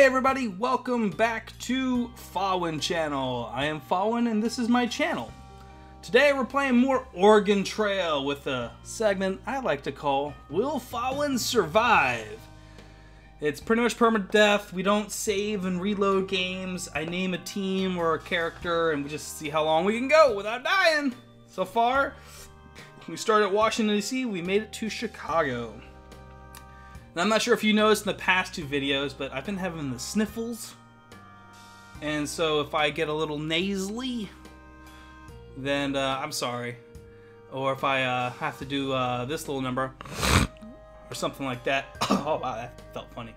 Hey everybody, welcome back to Fawin Channel. I am Fawin and this is my channel. Today we're playing more Organ Trail with a segment I like to call Will Fawin Survive? It's pretty much permadeath. We don't save and reload games. I name a team or a character and we just see how long we can go without dying. So far, we started at Washington DC, we made it to Chicago. And I'm not sure if you noticed in the past two videos, but I've been having the sniffles. And so if I get a little nasally, then uh, I'm sorry. Or if I uh, have to do uh, this little number, or something like that. oh wow, that felt funny.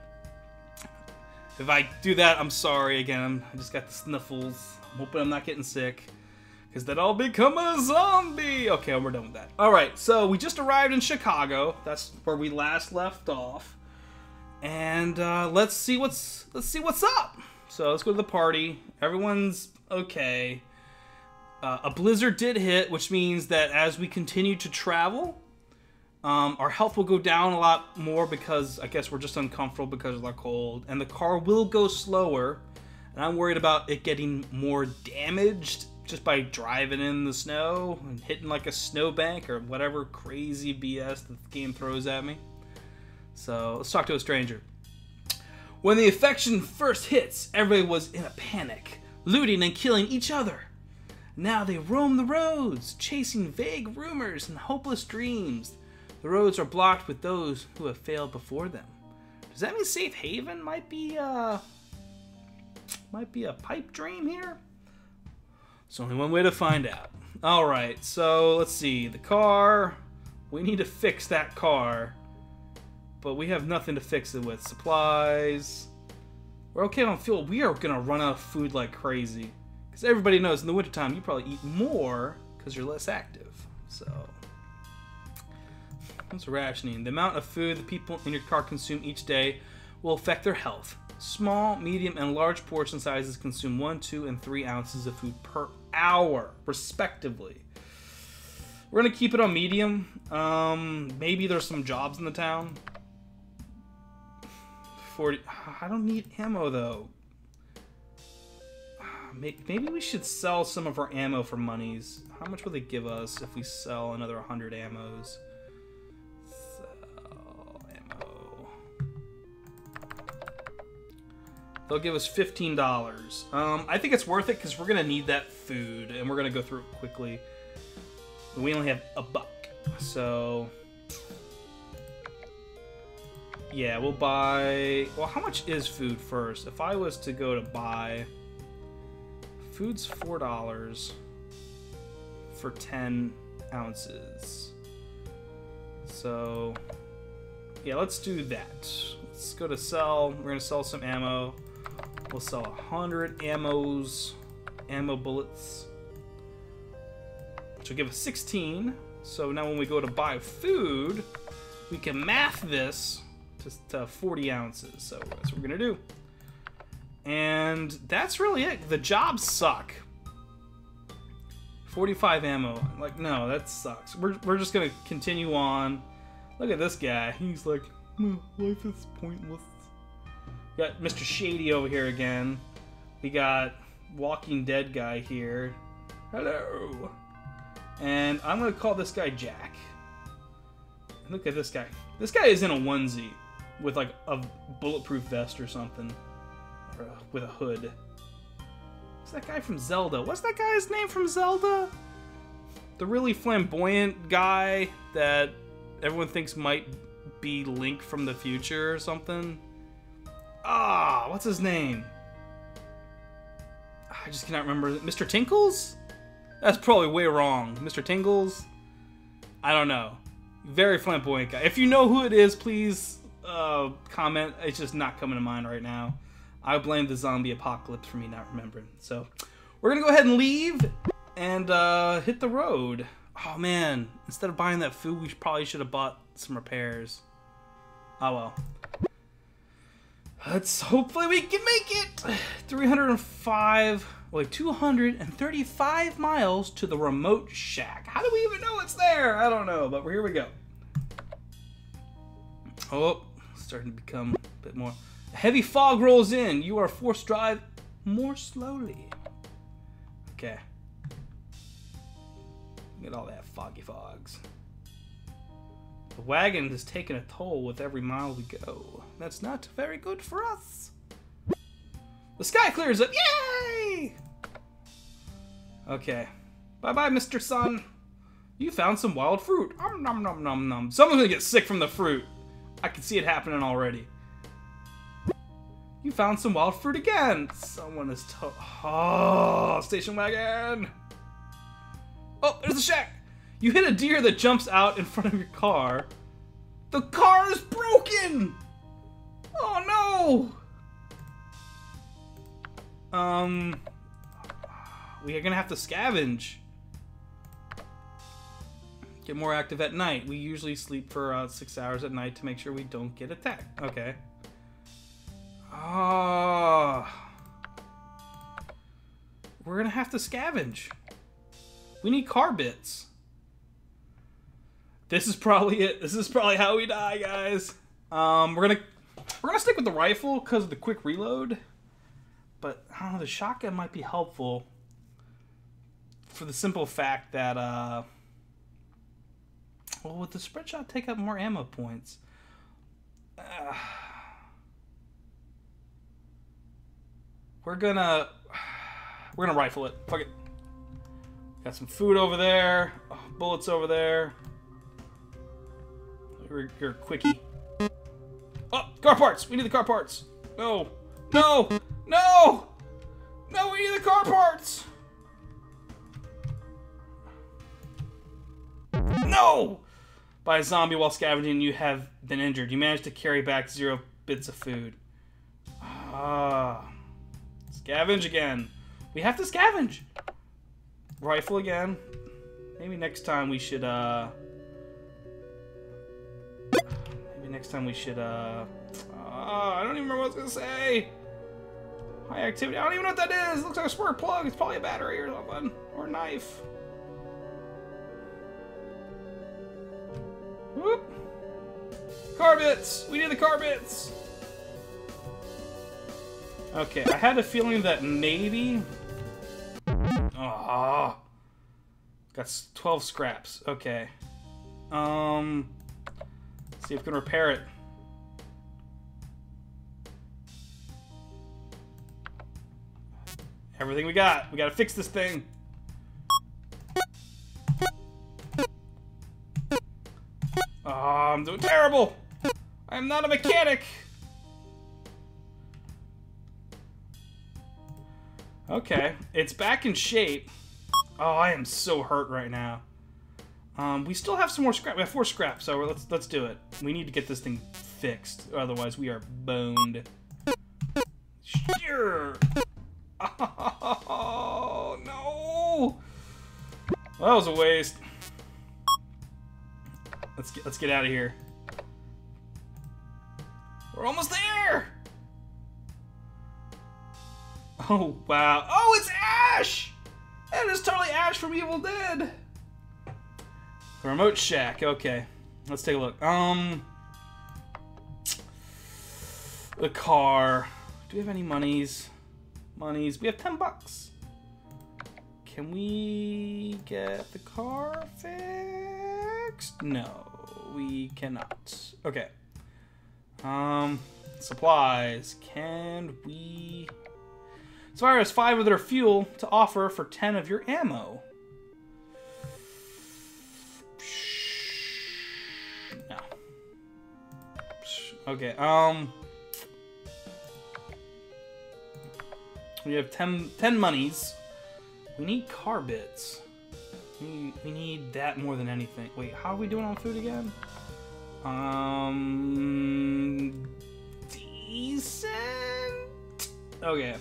If I do that, I'm sorry again. I just got the sniffles. I'm hoping I'm not getting sick. Because then I'll become a zombie! Okay, we're done with that. Alright, so we just arrived in Chicago. That's where we last left off. And uh, let's see what's let's see what's up. So let's go to the party. Everyone's okay. Uh, a blizzard did hit, which means that as we continue to travel, um, our health will go down a lot more because I guess we're just uncomfortable because of the cold, and the car will go slower. And I'm worried about it getting more damaged just by driving in the snow and hitting like a snowbank or whatever crazy BS the game throws at me. So let's talk to a stranger. When the infection first hits, everybody was in a panic, looting and killing each other. Now they roam the roads, chasing vague rumors and hopeless dreams. The roads are blocked with those who have failed before them. Does that mean Safe Haven might be uh might be a pipe dream here? There's only one way to find out. Alright, so let's see. The car. We need to fix that car. But we have nothing to fix it with. Supplies. We're okay on fuel. We are going to run out of food like crazy. Because everybody knows in the wintertime you probably eat more because you're less active. So. What's rationing? The amount of food the people in your car consume each day will affect their health. Small, medium, and large portion sizes consume 1, 2, and 3 ounces of food per hour, respectively. We're to keep it on medium. Um, maybe there's some jobs in the town. 40. I don't need ammo, though. Maybe we should sell some of our ammo for monies. How much will they give us if we sell another 100 ammos? Sell ammo. They'll give us $15. Um, I think it's worth it because we're going to need that food and we're to go through it quickly. We only have a buck. So, yeah, we'll buy... Well, how much is food first? If I was to go to buy... Food's $4 for 10 ounces. So, yeah, let's do that. Let's go to sell. We're to sell some ammo. We'll sell a 100 ammos, ammo bullets, which will give us 16. So now when we go to buy food, we can math this to, to 40 ounces. So that's what we're going to do. And that's really it. The jobs suck. 45 ammo. Like, no, that sucks. We're, we're just going to continue on. Look at this guy. He's like, life is pointless. We got Mr. Shady over here again. We got Walking Dead guy here. Hello. And I'm gonna call this guy Jack. Look at this guy. This guy is in a onesie with like a bulletproof vest or something, or a, with a hood. What's that guy from Zelda? What's that guy's name from Zelda? The really flamboyant guy that everyone thinks might be Link from the future or something. Ah, what's his name? I just cannot remember. Mr. Tinkles? That's probably way wrong. Mr. Tingles? I don't know. Very flamboyant guy. If you know who it is, please uh, comment. It's just not coming to mind right now. I blame the zombie apocalypse for me not remembering. So we're gonna go ahead and leave and uh, hit the road. Oh man, instead of buying that food, we probably should have bought some repairs. Oh well. Let's hopefully we can make it. 305, wait, 235 miles to the remote shack. How do we even know it's there? I don't know, but here we go. Oh, starting to become a bit more. Heavy fog rolls in. You are forced to drive more slowly. Okay. Look at all that foggy fogs. The wagon is taking a toll with every mile we go. That's not very good for us. The sky clears up. Yay! Okay. Bye-bye, Mr. Sun. You found some wild fruit. Um, nom nom nom nom. Someone's gonna get sick from the fruit. I can see it happening already. You found some wild fruit again. Someone is to- Oh, station wagon. Oh, there's a shack. You hit a deer that jumps out in front of your car. The car is broken. Oh no. Um, we are gonna have to scavenge. Get more active at night. We usually sleep for uh, six hours at night to make sure we don't get attacked. Okay. Ah. We're gonna have to scavenge. We need car bits. This is probably it. This is probably how we die, guys. Um, we're gonna we're gonna stick with the rifle because of the quick reload. But I don't know. The shotgun might be helpful for the simple fact that uh, well, with the spread shot, take up more ammo points. Uh, we're gonna we're gonna rifle it. Fuck it. Got some food over there. Oh, bullets over there. You're quickie. Car parts! We need the car parts! No! No! No! No, we need the car parts! No! By a zombie while scavenging, you have been injured. You managed to carry back zero bits of food. Ah. Scavenge again. We have to scavenge! Rifle again. Maybe next time we should, uh... next time we should, uh... uh I don't even remember what I was gonna say! High activity. I don't even know what that is! It looks like a spark plug. It's probably a battery or something. Or a knife. Whoop! Car bits! We need the car bits! Okay, I had a feeling that maybe... Ah, got 12 scraps. Okay. Um, see if we can repair it. Everything we got. We gotta fix this thing. Oh, I'm doing terrible. I'm not a mechanic. Okay, it's back in shape. Oh, I am so hurt right now. Um, we still have some more scrap. We have four scrap, so let's let's do it. We need to get this thing fixed, otherwise we are boned. Sure. Oh no! Well, that was a waste. Let's get let's get out of here. We're almost there. Oh wow! Oh, it's Ash! That is totally Ash from Evil Dead. The remote shack. Okay, let's take a look. Um, the car. Do we have any monies? Monies. We have ten bucks. Can we get the car fixed? No, we cannot. Okay. Um, supplies. Can we? So far as five of their fuel to offer for ten of your ammo. Okay. Um. We have 10, 10 monies. We need car bits. We, we need that more than anything. Wait, how are we doing on food again? Um, decent. Okay.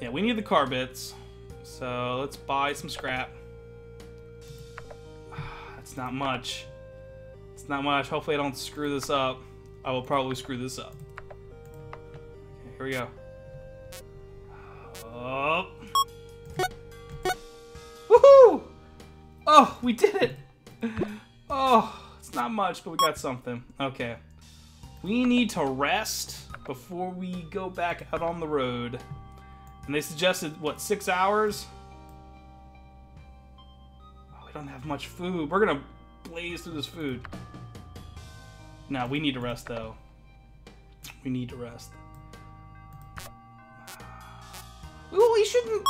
Yeah, we need the car bits. So let's buy some scrap. That's not much. It's not much. Hopefully I don't screw this up. I will probably screw this up. Okay, here we go. Oh. Woohoo! Oh, we did it! Oh, it's not much, but we got something. Okay. We need to rest before we go back out on the road. And they suggested, what, six hours? Oh, we don't have much food. We're gonna blaze through this food. Now we need to rest, though. We need to rest. Well, we shouldn't...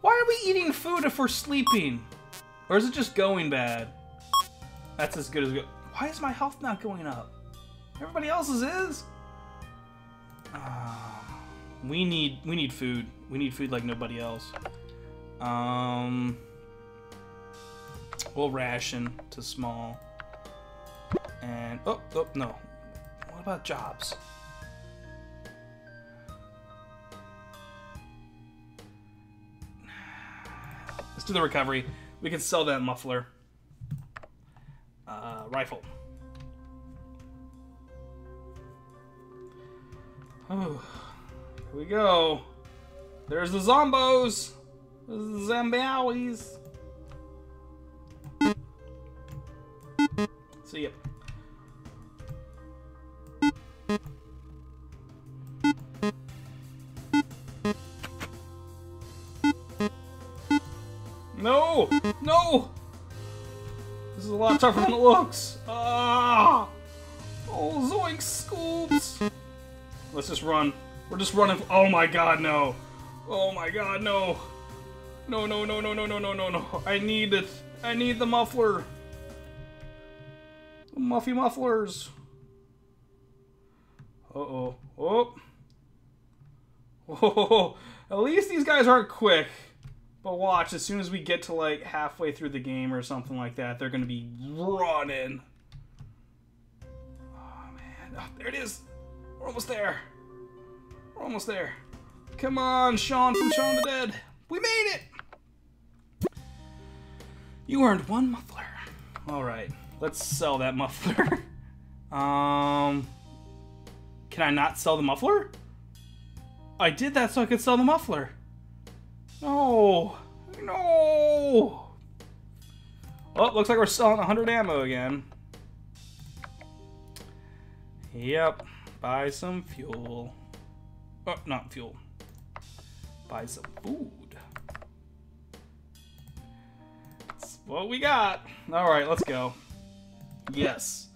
Why are we eating food if we're sleeping? Or is it just going bad? That's as good as good. Why is my health not going up? Everybody else's is. Uh, we need we need food. We need food like nobody else. Um, we'll ration to small. And oh oh no, what about jobs? Let's do the recovery. We can sell that muffler. Uh, rifle. Oh, here we go. There's the zombos. The zombies. See ya. No! No! This is a lot tougher than it looks. Ah! Oh, zoink scoops! Let's just run. We're just running. Oh my god, no. Oh my god, no. No, no, no, no, no, no, no, no, no. I need it. I need the muffler. Muffy mufflers. Uh-oh. Oh. Oh, at least these guys aren't quick. But watch, as soon as we get to like halfway through the game or something like that, they're gonna be running. Oh man, oh, there it is. We're almost there. We're almost there. Come on, Shaun from Shaun the Dead. We made it! You earned one muffler. Alright, let's sell that muffler. um, Can I not sell the muffler? I did that so I could sell the muffler. No! No! Oh, looks like we're selling 100 ammo again. Yep. Buy some fuel. Oh, not fuel. Buy some food. That's what we got. Alright, let's go. Yes.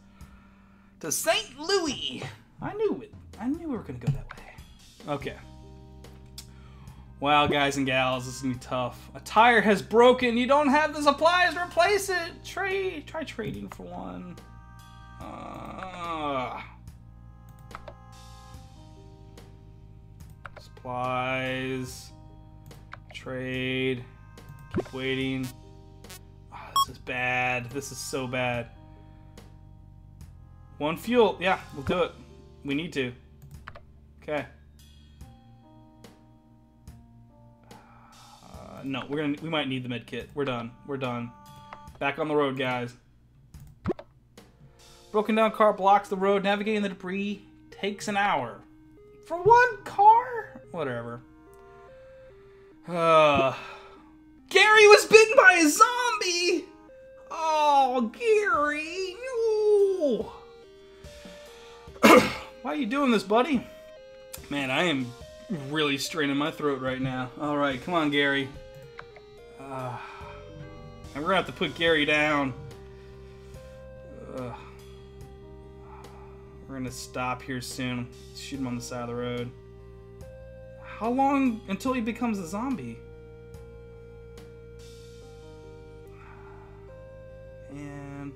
To St. Louis! I knew it. I knew we were going to go that way. Okay. Wow, guys and gals, this is gonna be tough. A tire has broken. You don't have the supplies to replace it. Trade. Try trading for one. Uh, supplies. Trade. Keep waiting. Oh, this is bad. This is so bad. One fuel. Yeah, we'll do it. We need to. Okay. Uh, no, we're gonna. We might need the med kit. We're done. We're done. Back on the road, guys. Broken down car blocks the road. Navigating the debris takes an hour. For one car? Whatever. Uh, Why are you doing this, buddy? Man, I am really straining my throat right now. Alright, come on, Gary. Uh, and we're gonna have to put Gary down. Uh, we're gonna stop here soon. Shoot him on the side of the road. How long until he becomes a zombie? And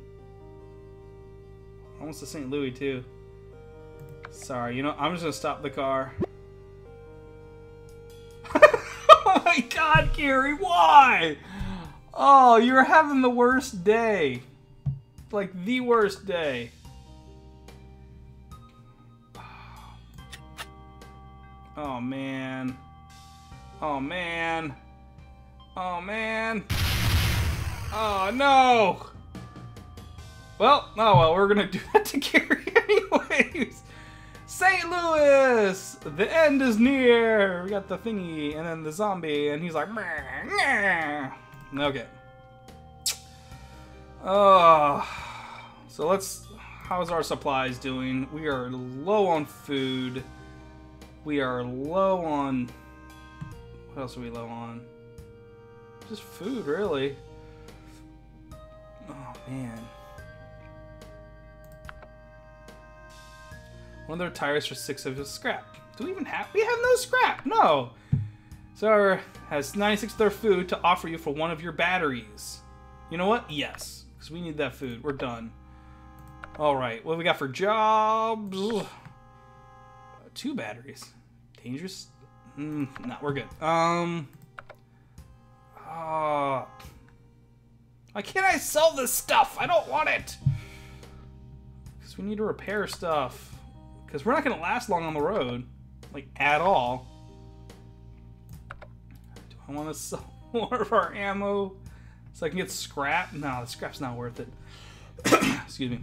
almost to St. Louis too. Sorry, you know, I'm just gonna stop the car. oh my god, Gary, why? Oh, you're having the worst day. Like, the worst day. Oh, man. Oh, man. Oh, man. Oh, no! Well, oh well, we're gonna do that to Gary anyways. St. Louis! The end is near! We got the thingy, and then the zombie, and he's like, meh. Okay. Oh, so let's. how's our supplies doing? We are low on food. We are low on... What else are we low on? Just food, really. Oh, man. One of their tires for six of his scrap. Do we even have? We have no scrap. No. So has 96 of their food to offer you for one of your batteries. You know what? Yes, because we need that food. We're done. All right. What we got for jobs? two batteries. Dangerous. Mm, no, we're good. Um. Uh, why can't I sell this stuff? I don't want it. Because we need to repair stuff. Because we're not going to last long on the road. Like, at all. Do I want to sell more of our ammo so I can get scrap? No, the scrap's not worth it. Excuse me.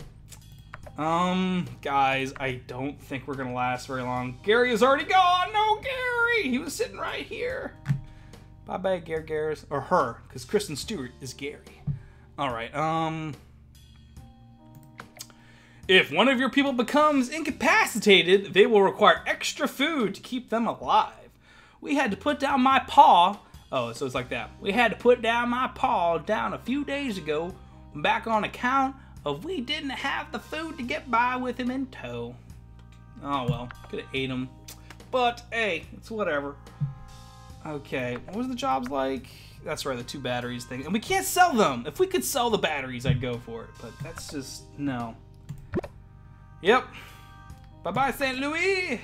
Um, guys, I don't think we're gonna last very long. Gary is already gone! No, Gary! He was sitting right here. Bye-bye, Gary Garris. Or her, because Kristen Stewart is Gary. Alright, um... If one of your people becomes incapacitated, they will require extra food to keep them alive. We had to put down my paw. Oh, so it's like that. We had to put down my paw down a few days ago back on account of we didn't have the food to get by with him in tow. Oh well, could have ate him. But hey, it's whatever. Okay, what was the jobs like? That's right, the two batteries thing. And we can't sell them! If we could sell the batteries, I'd go for it. But that's just, no. Yep. Bye-bye, St. Louis!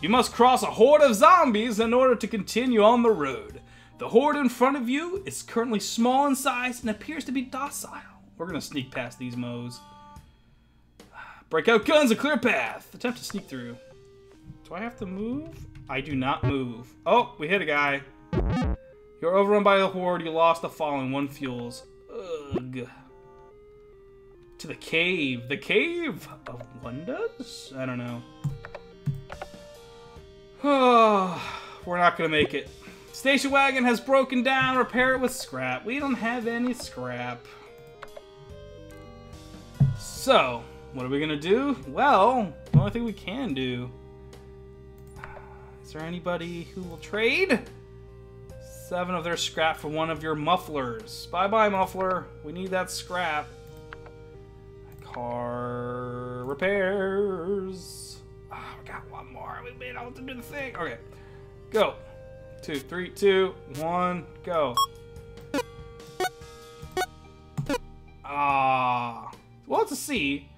You must cross a horde of zombies in order to continue on the road. The horde in front of you is currently small in size and appears to be docile. We're gonna sneak past these moes. Break out guns, a clear path. Attempt to sneak through. Do I have to move? I do not move. Oh, we hit a guy. You're overrun by the horde. You lost the following one fuels. Ugh. To the cave. The cave of wonders? I don't know. Oh, we're not gonna make it. Station wagon has broken down. Repair it with scrap. We don't have any scrap. So, what are we gonna do? Well, the only thing we can do. Is there anybody who will trade? Seven of their scrap for one of your mufflers. Bye bye, muffler. We need that scrap. Car repairs. Oh, we got one more. We made all to do the thing. Okay, go. Two, three, two, one, go. Ah. Well, it's a C.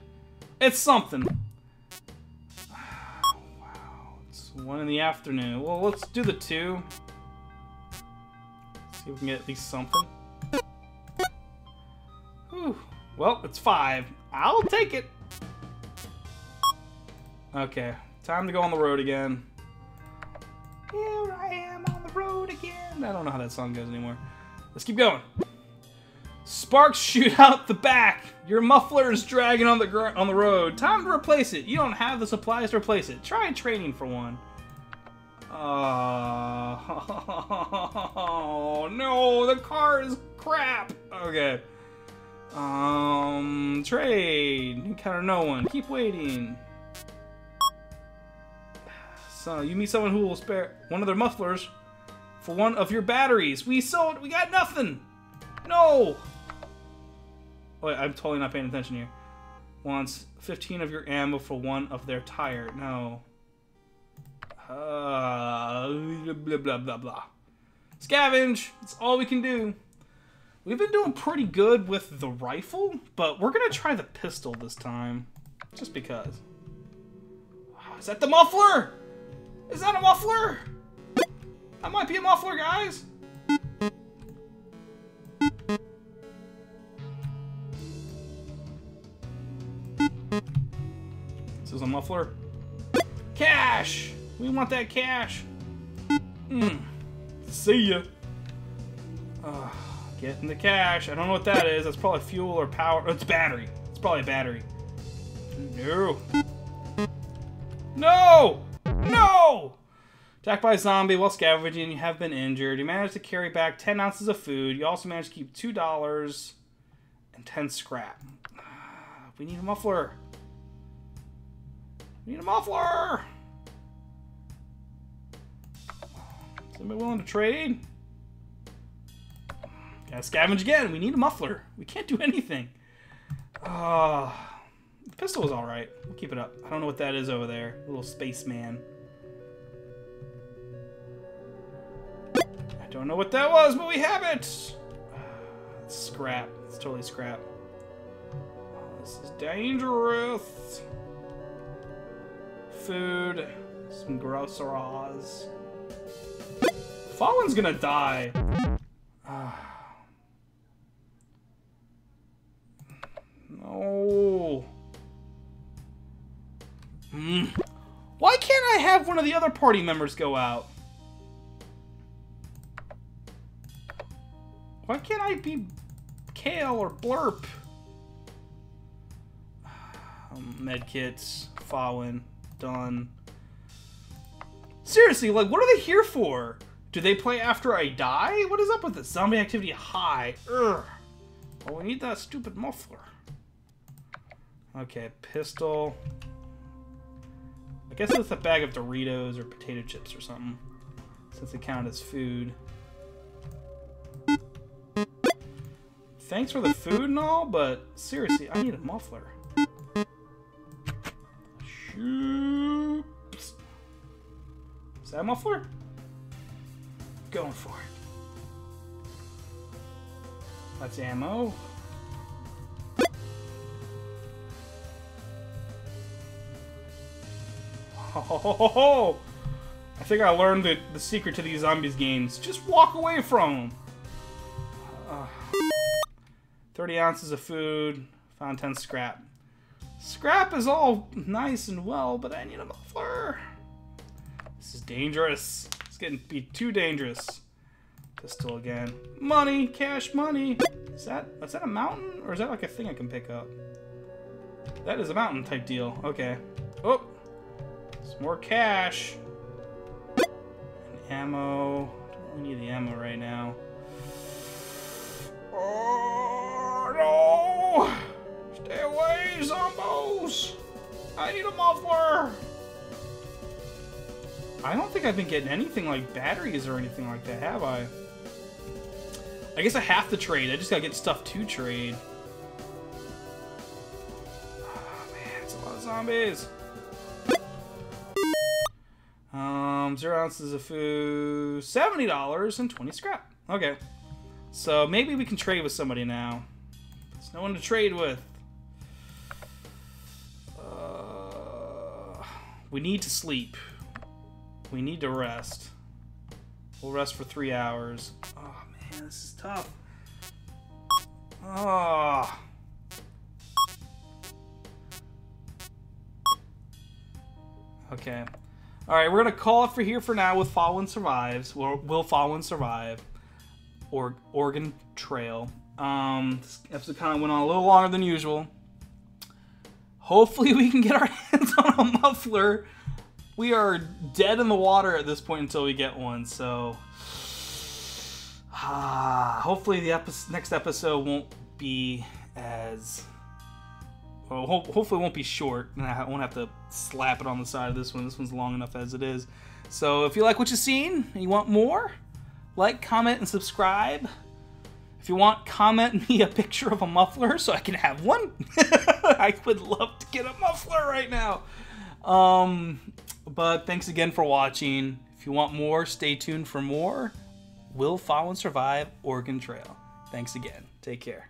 It's something. wow, it's one in the afternoon. Well, let's do the two. See if we can get at least something. Well, it's five. I'll take it. Okay, time to go on the road again. Here I am on the road again. I don't know how that song goes anymore. Let's keep going. Sparks shoot out the back. Your muffler is dragging on the on the road. Time to replace it. You don't have the supplies to replace it. Try training for one. Oh no, the car is crap. Okay. Um, trade. Encounter no one. Keep waiting. So you meet someone who will spare one of their mufflers for one of your batteries. We sold. We got nothing. No. Wait, I'm totally not paying attention here. Wants 15 of your ammo for one of their tire. No. Uh, blah, blah, blah, blah. Scavenge! That's all we can do. We've been doing pretty good with the rifle, but we're to try the pistol this time. Just because. Is that the muffler? Is that a muffler? That might be a muffler, guys. This is a muffler. Cash! We want that cash. Hmm. See ya. Getting the cash. I don't know what that is. That's probably fuel or power. It's battery. It's probably a battery. No. No! No! Attacked by a zombie while scavenging, you have been injured. You managed to carry back 10 ounces of food. You also managed to keep $2 and 10 scrap. We need a muffler. We need a muffler. Is anybody willing to trade? Gotta scavenge again. We need a muffler. We can't do anything. Uh, the pistol is alright. We'll keep it up. I don't know what that is over there. Little spaceman. I don't know what that was, but we have it! It's scrap. It's totally scrap. This is dangerous. Food. Some groceries. Fawin's gonna die. Other party members go out? Why can't I be Kale or Blurp? Um, medkits, Fawin, done. Seriously, like, what are they here for? Do they play after I die? What is up with this? Zombie activity high. Well, we need that stupid muffler. Okay, pistol. Guess it's a bag of Doritos or potato chips or something. Since they count as food. Thanks for the food and all, but seriously, I need a muffler. Shoot. Is that a muffler? Going for it. That's ammo. Oh, I think I learned the, the secret to these zombies games. Just walk away from them. Uh, 30 ounces of food, found 10 scrap. Scrap is all nice and well, but I need a muffler. This is dangerous. It's getting be too dangerous. Pistol again. Money, cash money. Is that is that a mountain or is that like a thing I can pick up? That is a mountain type deal. Okay. Oh, some more cash. And ammo. Don't really need the ammo right now. Oh no! Stay away, zombos! I need a muffler. I don't think I've been getting anything like batteries or anything like that, have I? I guess I have to trade. I just gotta get stuff to trade. Oh, man, it's a lot of zombies. Um, zero ounces of food, seventy dollars and twenty scrap. Okay, so maybe we can trade with somebody now. There's no one to trade with. Uh, we need to sleep. We need to rest. We'll rest for three hours. Oh man, this is tough. Oh. Okay. Alright, we're going to call it for here for now with Fawin Survives. Will, will Fawin Survive? Or Organ Trail. Um, this episode kind of went on a little longer than usual. Hopefully we can get our hands on a muffler we are dead in the water at this point until we get one. So, ah, hopefully the epi next episode won't be as well. Ho hopefully, it won't be short, and I won't have to slap it on the side of this one. This one's long enough as it is. So, if you like what you've seen and you want more, like, comment, and subscribe. If you want, comment me a picture of a muffler so I can have one. I would love to get a muffler right now. Um, but thanks again for watching. If you want more, stay tuned for more. Will Follow and Survive Organ Trail. Thanks again. Take care.